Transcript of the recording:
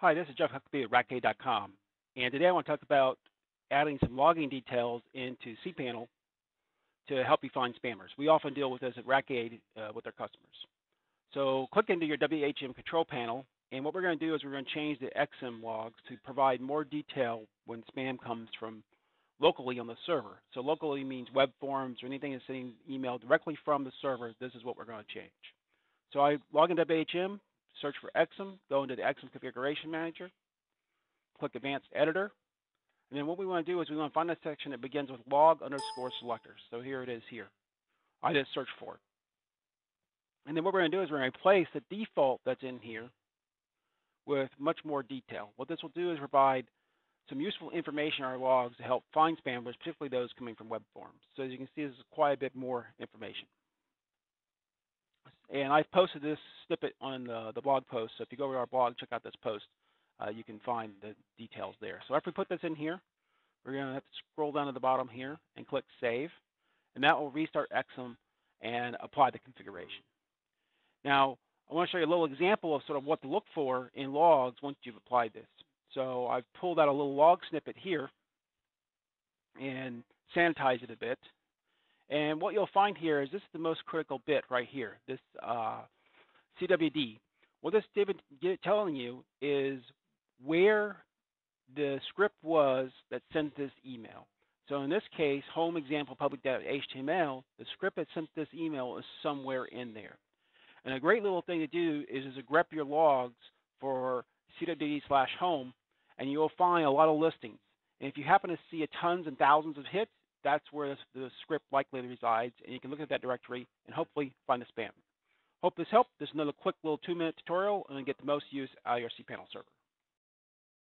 Hi, this is Jeff Huckaby at RackAID.com, and today I want to talk about adding some logging details into cPanel to help you find spammers. We often deal with this at RACK8 uh, with our customers. So click into your WHM control panel, and what we're going to do is we're going to change the Exim logs to provide more detail when spam comes from locally on the server. So locally means web forms or anything that's sending email directly from the server. This is what we're going to change. So I log into WHM, search for Exim, go into the Exim Configuration Manager, click Advanced Editor, and then what we want to do is we want to find a section that begins with log underscore selectors. So here it is here. I just search for it. And then what we're going to do is we're going to replace the default that's in here with much more detail. What this will do is provide some useful information in our logs to help find spammers, particularly those coming from web forms. So as you can see, this is quite a bit more information. And I've posted this snippet on the, the blog post. So if you go over to our blog, check out this post, uh, you can find the details there. So after we put this in here, we're going to have to scroll down to the bottom here and click Save. And that will restart Exim and apply the configuration. Now, I want to show you a little example of sort of what to look for in logs once you've applied this. So I've pulled out a little log snippet here and sanitized it a bit. And what you'll find here is this is the most critical bit right here, this uh, CWD. What this is telling you is where the script was that sent this email. So in this case, home example public.html, the script that sent this email is somewhere in there. And a great little thing to do is, is to grep your logs for CWD slash home, and you'll find a lot of listings. And if you happen to see a tons and thousands of hits, that's where the script likely resides, and you can look at that directory and hopefully find the spam. Hope this helped. This is another quick little two-minute tutorial and get the most use out of your cPanel server.